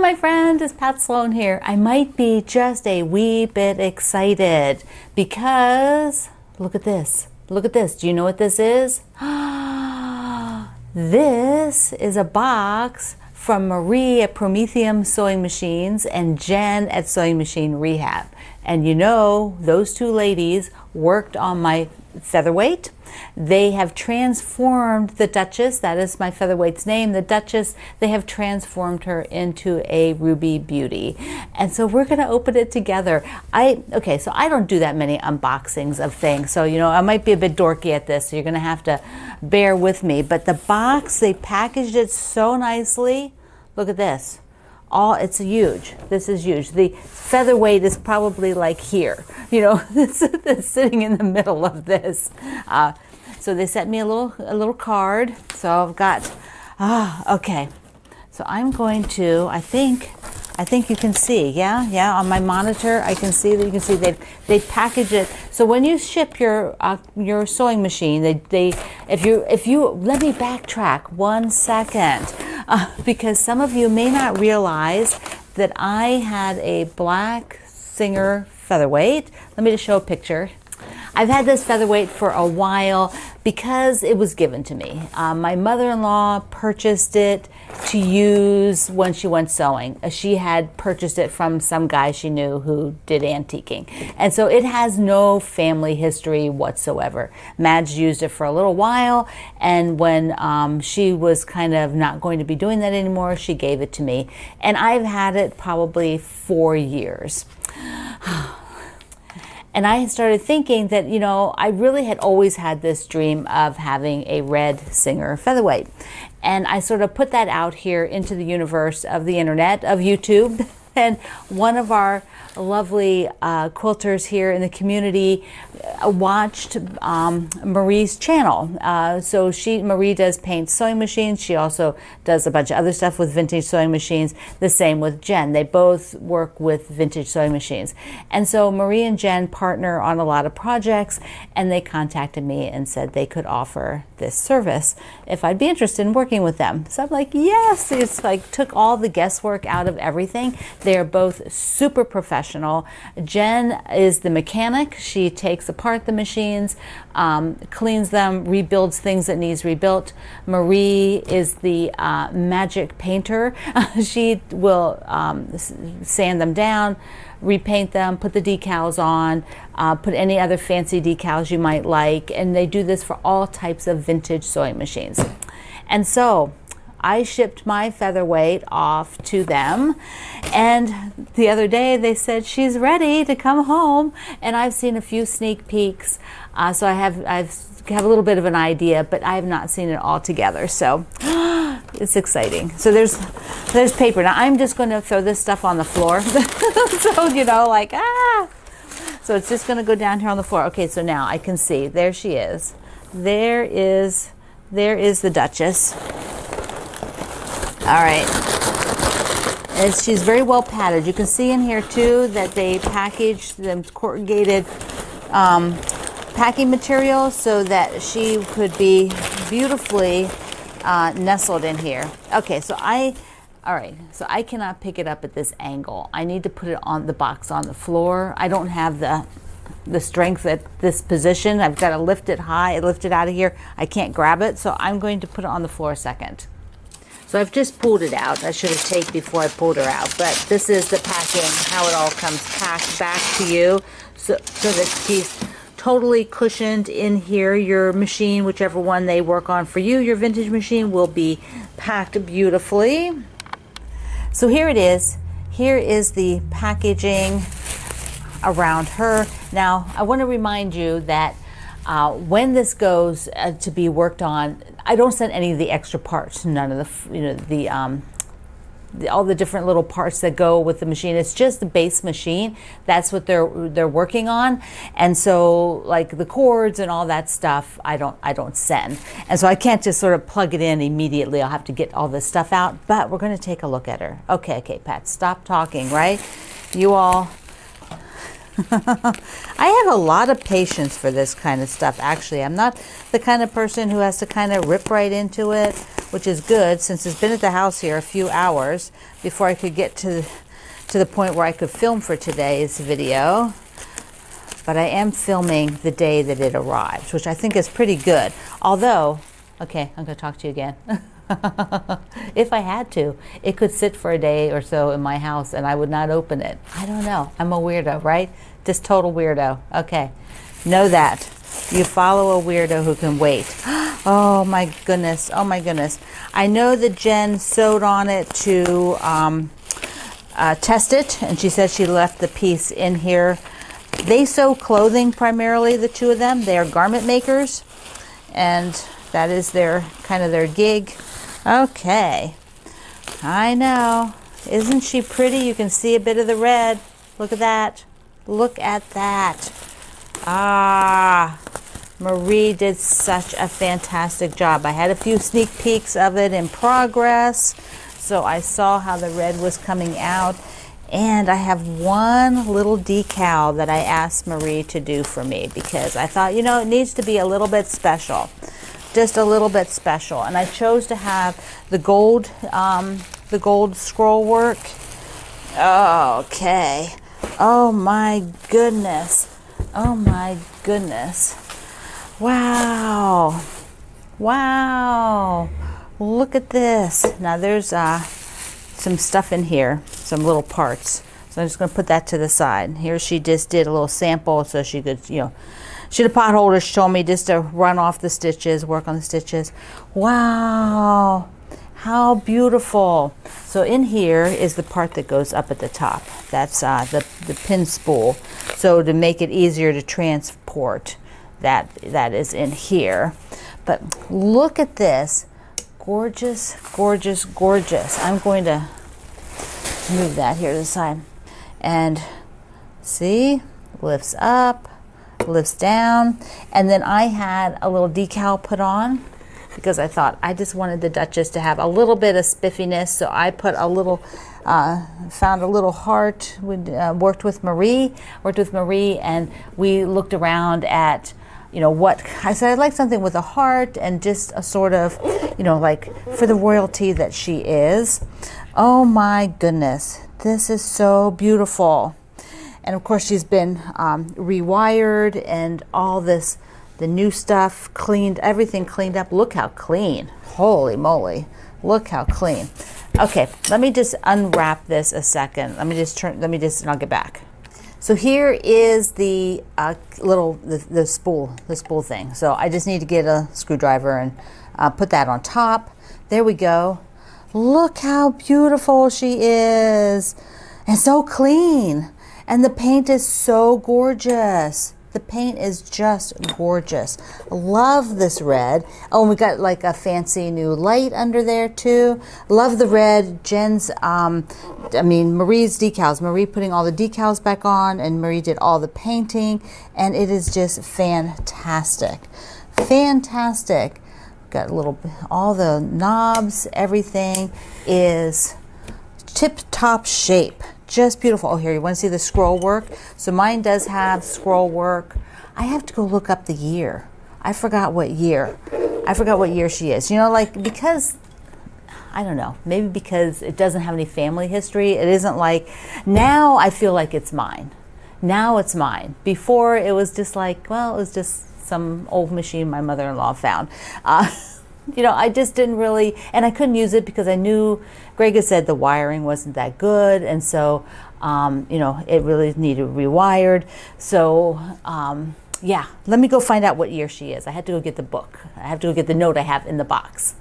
my friend. It's Pat Sloan here. I might be just a wee bit excited because look at this. Look at this. Do you know what this is? this is a box from Marie at Promethean Sewing Machines and Jen at Sewing Machine Rehab. And you know, those two ladies worked on my featherweight. They have transformed the Duchess, that is my featherweight's name, the Duchess, they have transformed her into a ruby beauty. And so we're going to open it together. I okay, so I don't do that many unboxings of things. So, you know, I might be a bit dorky at this, so you're going to have to bear with me, but the box, they packaged it so nicely. Look at this all it's huge. This is huge. The featherweight is probably like here. You know sitting in the middle of this. Uh, so they sent me a little a little card. So i've got ah okay. So i'm going to i think I think you can see, yeah, yeah. On my monitor, I can see that you can see they they package it. So when you ship your uh, your sewing machine, they they if you if you let me backtrack one second uh, because some of you may not realize that I had a black Singer featherweight. Let me just show a picture. I've had this featherweight for a while because it was given to me. Um, my mother in law purchased it to use when she went sewing. Uh, she had purchased it from some guy she knew who did antiquing. And so it has no family history whatsoever. Madge used it for a little while, and when um, she was kind of not going to be doing that anymore, she gave it to me. And I've had it probably four years. And I started thinking that, you know, I really had always had this dream of having a red Singer featherweight. And I sort of put that out here into the universe of the internet, of YouTube. And one of our lovely uh, quilters here in the community uh, watched um, Marie's channel. Uh, so she Marie does paint sewing machines. She also does a bunch of other stuff with vintage sewing machines. The same with Jen. They both work with vintage sewing machines. And so Marie and Jen partner on a lot of projects, and they contacted me and said they could offer this service if I'd be interested in working with them. So I'm like, yes. It's like took all the guesswork out of everything. They're both super professional. Jen is the mechanic. She takes apart the machines, um, cleans them, rebuilds things that needs rebuilt. Marie is the uh, magic painter. she will um, sand them down, repaint them, put the decals on, uh, put any other fancy decals you might like, and they do this for all types of vintage sewing machines. And so I shipped my featherweight off to them. And the other day they said she's ready to come home. And I've seen a few sneak peeks. Uh, so I have, I've have a little bit of an idea, but I have not seen it all together. So it's exciting. So there's there's paper. Now I'm just going to throw this stuff on the floor. so you know, like ah. So it's just going to go down here on the floor. Okay, so now I can see. There she is. There is there is the Duchess. All right. And she's very well padded. You can see in here too that they packaged them corrugated um, packing material so that she could be beautifully uh, nestled in here. Okay, so I, all right, so I cannot pick it up at this angle. I need to put it on the box on the floor. I don't have the the strength at this position. I've got to lift it high, lift it out of here. I can't grab it, so I'm going to put it on the floor a second. So I've just pulled it out. I should have taped before I pulled her out. But this is the packing, how it all comes packed back to you. So, so this she's totally cushioned in here. Your machine, whichever one they work on for you, your vintage machine will be packed beautifully. So here it is. Here is the packaging around her. Now, I want to remind you that uh, when this goes uh, to be worked on, I don't send any of the extra parts, none of the, you know, the, um, all the different little parts that go with the machine. It's just the base machine. That's what they're they're working on. And so like the cords and all that stuff, I don't I don't send. And so I can't just sort of plug it in immediately. I'll have to get all this stuff out. But we're going to take a look at her. Okay, okay, Pat, stop talking, right? You all I have a lot of patience for this kind of stuff, actually. I'm not the kind of person who has to kind of rip right into it. Which is good since it's been at the house here a few hours before I could get to to the point where I could film for today's video. But I am filming the day that it arrives, which I think is pretty good. Although, okay, I'm going to talk to you again. if I had to, it could sit for a day or so in my house and I would not open it. I don't know. I'm a weirdo, right? Just total weirdo. Okay. Know that. You follow a weirdo who can wait. Oh my goodness. Oh my goodness. I know that Jen sewed on it to um, uh, test it, and she said she left the piece in here. They sew clothing primarily, the two of them. They are garment makers, and that is their kind of their gig. Okay. I know. Isn't she pretty? You can see a bit of the red. Look at that. Look at that. Ah, Marie did such a fantastic job. I had a few sneak peeks of it in progress, so I saw how the red was coming out. And I have one little decal that I asked Marie to do for me because I thought, you know, it needs to be a little bit special. Just a little bit special. And I chose to have the gold, um, the gold scroll work. Okay. Oh my goodness. Oh my goodness. Wow. Wow. Look at this. Now there's uh, some stuff in here, some little parts. So I'm just going to put that to the side. Here she just did a little sample so she could, you know, she had a pot holder show me just to run off the stitches, work on the stitches. Wow. How beautiful. So in here is the part that goes up at the top. That's uh, the, the pin spool. So to make it easier to transport, that that is in here. But look at this. Gorgeous, gorgeous, gorgeous. I'm going to move that here to the side. And see, lifts up, lifts down. And then I had a little decal put on because I thought I just wanted the Duchess to have a little bit of spiffiness. So I put a little, uh, found a little heart. We uh, worked with Marie, worked with Marie, and we looked around at, you know, what I said. I'd like something with a heart and just a sort of, you know, like for the royalty that she is. Oh my goodness, this is so beautiful. And of course, she's been um, rewired and all this the new stuff cleaned, everything cleaned up. Look how clean. Holy moly. Look how clean. Okay, let me just unwrap this a second. Let me just turn, let me just, and I'll get back. So here is the uh, little, the, the, spool, the spool thing. So I just need to get a screwdriver and uh, put that on top. There we go. Look how beautiful she is. And so clean. And the paint is so gorgeous. The paint is just gorgeous. Love this red. Oh, we got like a fancy new light under there too. Love the red. Jen's, um, I mean, Marie's decals. Marie putting all the decals back on, and Marie did all the painting, and it is just fantastic. Fantastic. Got a little, all the knobs, everything is tip top shape just beautiful. Oh, here, you want to see the scroll work? So mine does have scroll work. I have to go look up the year. I forgot what year. I forgot what year she is. You know, like, because I don't know, maybe because it doesn't have any family history. It isn't like, now I feel like it's mine. Now it's mine. Before it was just like, well, it was just some old machine my mother in law found. Uh, you know, I just didn't really, and I couldn't use it because I knew Greg had said the wiring wasn't that good, and so, um, you know, it really needed rewired. So, um, yeah, let me go find out what year she is. I had to go get the book. I have to go get the note I have in the box.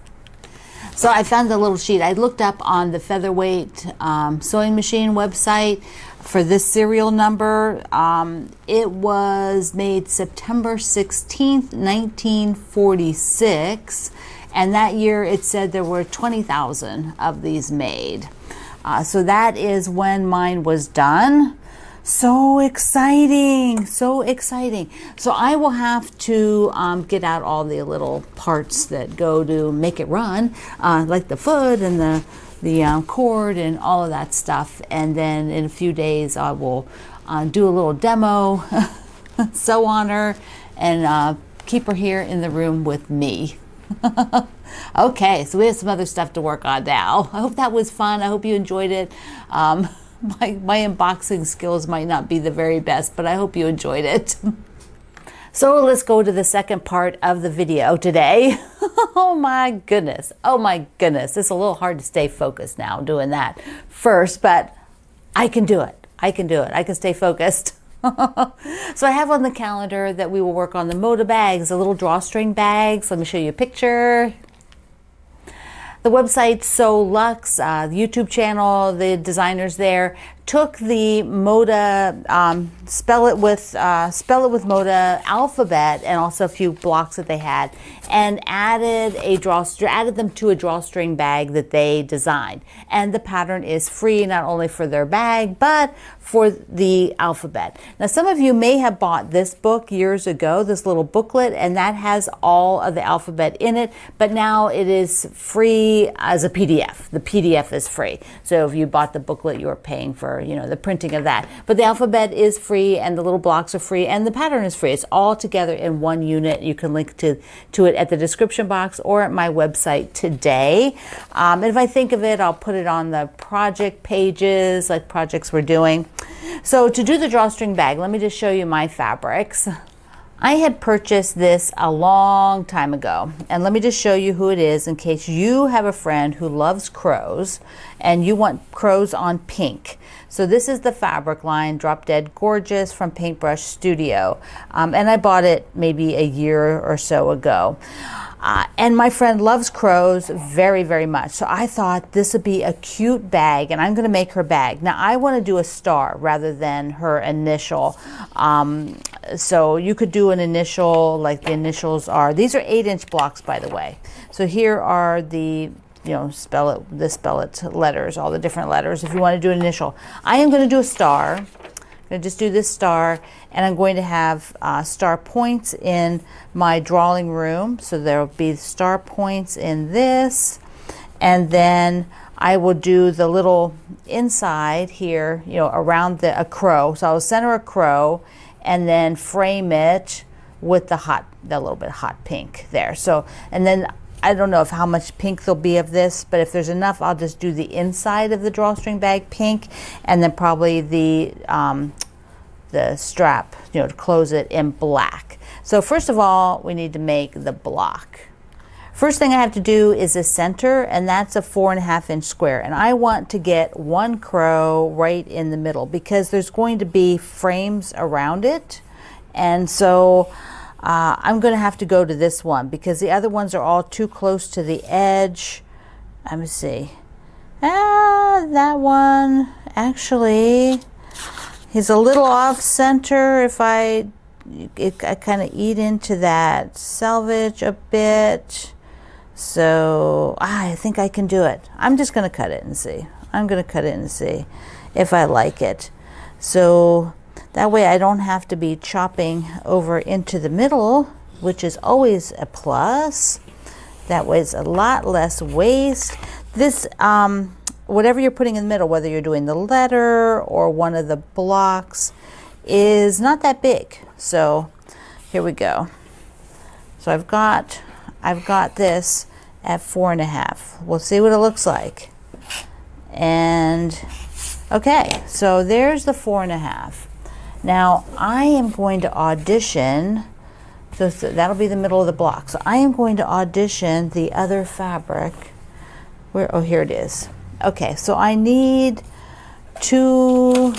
So I found the little sheet. I looked up on the Featherweight um, sewing machine website for this serial number. Um, it was made September 16th, 1946. And that year it said there were 20,000 of these made. Uh, so that is when mine was done. So exciting, so exciting. So I will have to um, get out all the little parts that go to make it run, uh, like the foot and the, the um, cord and all of that stuff. And then in a few days, I will uh, do a little demo, sew on her, and uh, keep her here in the room with me. okay, so we have some other stuff to work on now. I hope that was fun. I hope you enjoyed it. Um, my, my unboxing skills might not be the very best, but I hope you enjoyed it. So let's go to the second part of the video today. oh my goodness. Oh my goodness. It's a little hard to stay focused now doing that first, but I can do it. I can do it. I can stay focused. so I have on the calendar that we will work on the Moda bags, the little drawstring bags. Let me show you a picture. The website So Luxe, uh, the YouTube channel, the designers there took the Moda, um, spell it with uh, spell it with Moda alphabet, and also a few blocks that they had, and added a drawstring, added them to a drawstring bag that they designed. And the pattern is free not only for their bag but for the alphabet. Now, some of you may have bought this book years ago, this little booklet, and that has all of the alphabet in it. But now it is free as a PDF. The PDF is free. So if you bought the booklet, you are paying for you know the printing of that. But the alphabet is free and the little blocks are free and the pattern is free. It's all together in one unit. You can link to, to it at the description box or at my website today. Um, if I think of it, I'll put it on the project pages, like projects we're doing. So to do the drawstring bag, let me just show you my fabrics. I had purchased this a long time ago, and let me just show you who it is in case you have a friend who loves crows and you want crows on pink. So this is the fabric line, Drop Dead Gorgeous from Paintbrush Studio, um, and I bought it maybe a year or so ago. Uh, and my friend loves crows very, very much. So I thought this would be a cute bag, and I'm going to make her bag. Now, I want to do a star rather than her initial. Um, so you could do an initial, like the initials are, these are eight inch blocks, by the way. So here are the you know, spell it, the spell it letters, all the different letters. If you want to do an initial, I am going to do a star I'm going to just do this star and I'm going to have uh, star points in my drawing room. So there will be star points in this and then I will do the little inside here, you know, around the, a crow. So I'll center a crow and then frame it with the hot, the little bit hot pink there. So, and then I don't know if how much pink there'll be of this, but if there's enough, I'll just do the inside of the drawstring bag pink, and then probably the um, the strap, you know, to close it in black. So first of all, we need to make the block. First thing I have to do is the center, and that's a four and a half inch square. And I want to get one crow right in the middle because there's going to be frames around it. And so uh, I'm going to have to go to this one because the other ones are all too close to the edge. Let me see. Ah, that one actually is a little off center. If I, it, I kind of eat into that selvage a bit. So ah, I think I can do it. I'm just going to cut it and see. I'm going to cut it and see if I like it. So that way I don't have to be chopping over into the middle, which is always a plus. That way it's a lot less waste. This, um, whatever you're putting in the middle, whether you're doing the letter or one of the blocks, is not that big. So here we go. So I've got, I've got this at four and a half. We'll see what it looks like. And okay, so there's the four and a half. Now I am going to audition, so that'll be the middle of the block. So I am going to audition the other fabric. Where, oh, here it is. Okay, so I need two,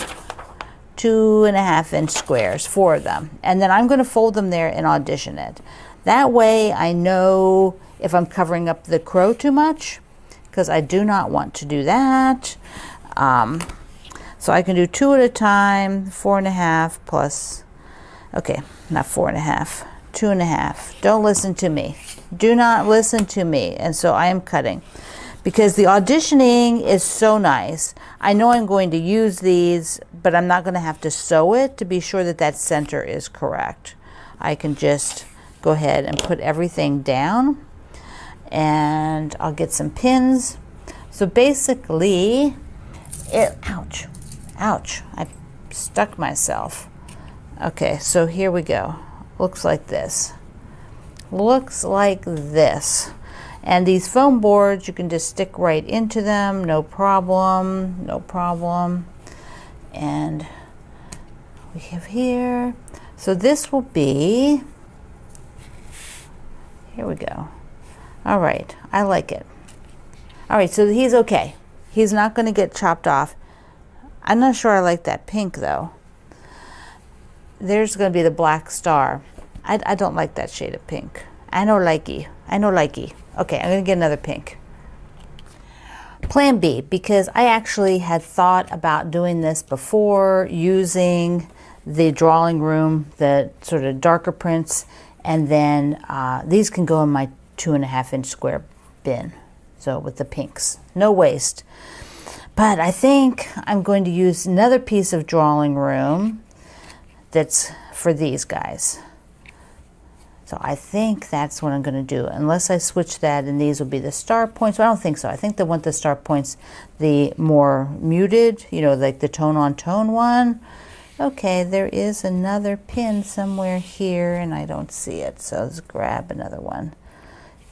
two and a half inch squares, four of them. And then I'm going to fold them there and audition it. That way I know if I'm covering up the crow too much, because I do not want to do that. Um, so I can do two at a time, four and a half plus, okay, not four and a half, two and a half. Don't listen to me. Do not listen to me. And so I am cutting because the auditioning is so nice. I know I'm going to use these, but I'm not going to have to sew it to be sure that that center is correct. I can just go ahead and put everything down and I'll get some pins. So basically, it, ouch, Ouch, I stuck myself. Okay, so here we go. Looks like this. looks like this. And these foam boards, you can just stick right into them, no problem, no problem. And we have here, so this will be, here we go. All right, I like it. All right, so he's okay. He's not going to get chopped off. I'm not sure I like that pink though. There's going to be the black star. I, I don't like that shade of pink. I know likey. I know likey. Okay, I'm going to get another pink. Plan B, because I actually had thought about doing this before using the drawing room, the sort of darker prints, and then uh, these can go in my two and a half inch square bin. So with the pinks, no waste. But I think I'm going to use another piece of drawing room that's for these guys. So I think that's what I'm going to do, unless I switch that and these will be the star points. But I don't think so. I think they want the star points the more muted, you know, like the tone on tone one. Okay, there is another pin somewhere here and I don't see it. So let's grab another one.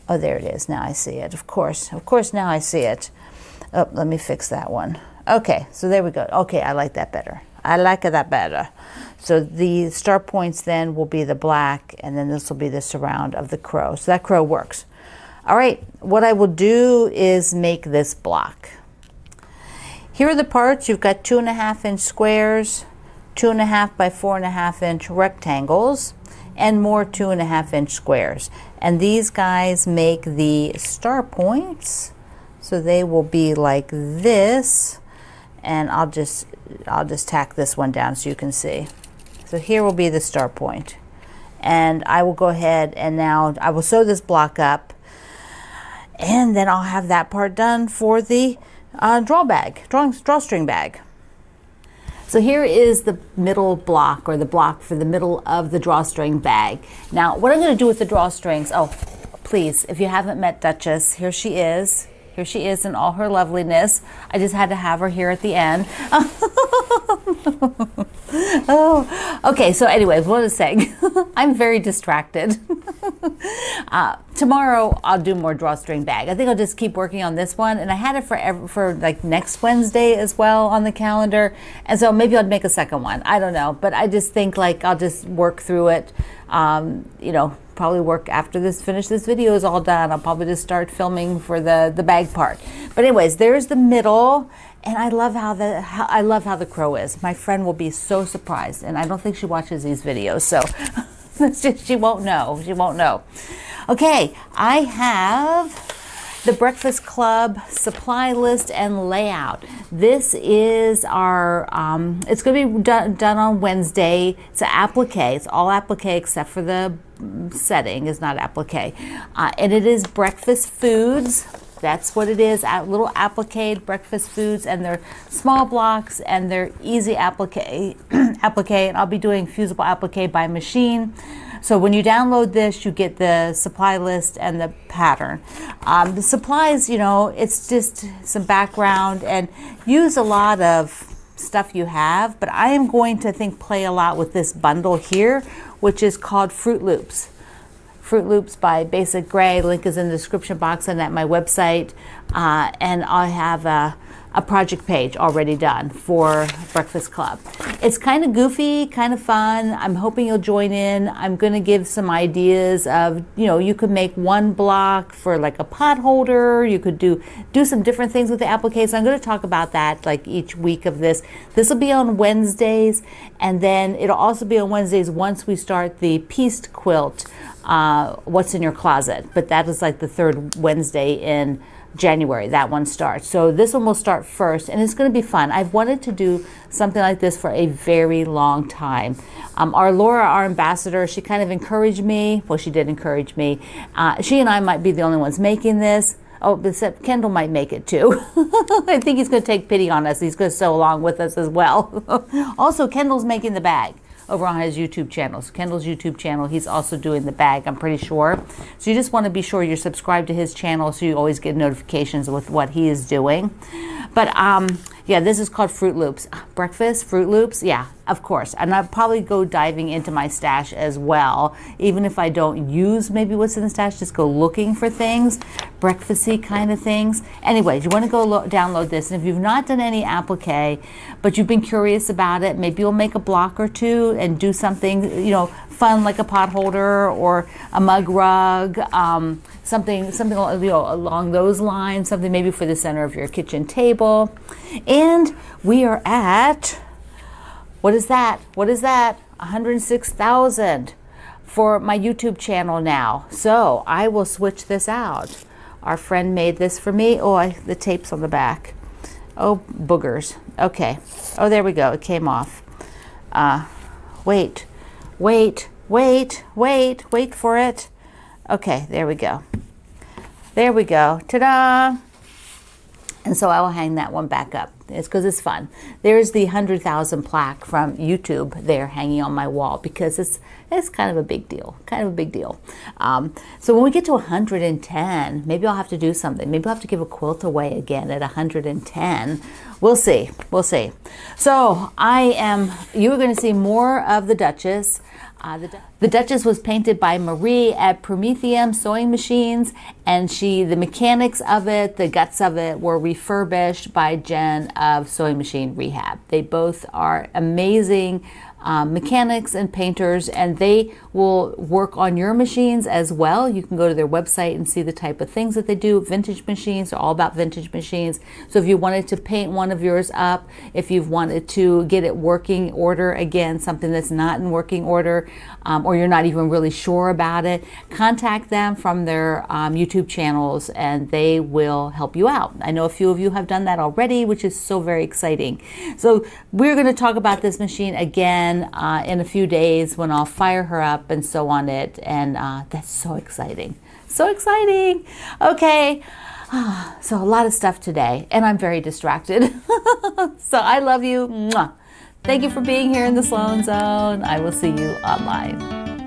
Oh, there it is. Now I see it. Of course. Of course, now I see it. Oh, let me fix that one. Okay, so there we go. Okay, I like that better. I like that better. So the star points then will be the black, and then this will be the surround of the crow. So that crow works. All right, what I will do is make this block. Here are the parts. You've got two and a half inch squares, two and a half by four and a half inch rectangles, and more two and a half inch squares. And these guys make the star points. So they will be like this. And I'll just I'll just tack this one down so you can see. So here will be the start point. And I will go ahead and now I will sew this block up and then I'll have that part done for the uh, draw bag, drawing, drawstring bag. So here is the middle block or the block for the middle of the drawstring bag. Now what I'm going to do with the drawstrings, oh please, if you haven't met Duchess, here she is. Here she is in all her loveliness. I just had to have her here at the end. oh, okay. So, anyways, what was I saying? I'm very distracted. uh, tomorrow I'll do more drawstring bag. I think I'll just keep working on this one, and I had it for for like next Wednesday as well on the calendar, and so maybe I'll make a second one. I don't know, but I just think like I'll just work through it. Um, you know, probably work after this finish this video is all done. I'll probably just start filming for the the bag part. But anyways there's the middle and i love how the how, i love how the crow is. My friend will be so surprised and i don't think she watches these videos so she won't know. She won't know. Okay i have the Breakfast Club supply list and layout. This is our, um, it's going to be done, done on Wednesday. It's an applique. It's all applique except for the setting is not applique. Uh, and it is breakfast foods. That's what it is. A little applique breakfast foods, and they're small blocks and they're easy applique. applique, and I'll be doing fusible applique by machine. So when you download this, you get the supply list and the pattern. Um, the supplies, you know, it's just some background and use a lot of stuff you have, but I am going to think play a lot with this bundle here, which is called Fruit Loops. Fruit Loops by BasicGrey. Link is in the description box and at my website. Uh, and I have a a project page already done for Breakfast Club. It's kind of goofy, kind of fun. I'm hoping you'll join in. I'm going to give some ideas of, you know, you could make one block for like a pot holder. You could do do some different things with the appliques. I'm going to talk about that like each week of this. This will be on Wednesdays, and then it'll also be on Wednesdays once we start the pieced quilt. Uh, what's in your closet? But that is like the third Wednesday in January, that one starts. So this one will start first, and it's going to be fun. I've wanted to do something like this for a very long time. Um, our Laura, our ambassador, she kind of encouraged me. Well, she did encourage me. Uh, she and I might be the only ones making this. Oh, except Kendall might make it too. I think he's going to take pity on us. He's going to sew along with us as well. also, Kendall's making the bag over on his YouTube channel. So Kendall's YouTube channel, he's also doing the bag, I'm pretty sure. So you just want to be sure you're subscribed to his channel so you always get notifications with what he is doing. But um, yeah, this is called Fruit Loops. Breakfast, Fruit Loops, yeah. Of course. And I'll probably go diving into my stash as well. Even if I don't use maybe what's in the stash, just go looking for things, breakfasty kind of things. Anyways, you want to go lo- download this. And if you've not done any applique, but you've been curious about it, maybe you'll make a block or two and do something, you know, fun like a pot holder or a mug rug, um, something something you know, along those lines, something maybe for the center of your kitchen table. And we are at what is that? What is that? 106,000 for my YouTube channel now. So I will switch this out. Our friend made this for me. Oh, I, the tape's on the back. Oh, boogers. Okay. Oh, there we go. It came off. Uh, wait, wait, wait, wait, wait for it. Okay, there we go. There we go. Ta-da! And so I will hang that one back up. It's because it's fun. There's the 100,000 plaque from YouTube there hanging on my wall because it's it's kind of a big deal, kind of a big deal. Um, so when we get to 110, maybe I'll have to do something. Maybe I'll have to give a quilt away again at 110. We'll see. We'll see. So I am. You are going to see more of the Duchess. Uh, the, the, Duchess was painted by Marie at Promethean Sewing Machines, and she, the mechanics of it, the guts of it, were refurbished by Jen of Sewing Machine Rehab. They both are amazing um, mechanics and painters, and they will work on your machines as well. You can go to their website and see the type of things that they do. Vintage machines are all about vintage machines. So if you wanted to paint one of yours up, if you've wanted to get it working order again, something that's not in working order, um, or you're not even really sure about it, contact them from their um, YouTube channels and they will help you out. I know a few of you have done that already, which is so very exciting. So we're going to talk about this machine again uh, in a few days when I'll fire her up and so on it. And uh, that's so exciting. So exciting. Okay. So, a lot of stuff today, and I'm very distracted. so, I love you. Thank you for being here in the Sloan Zone. I will see you online.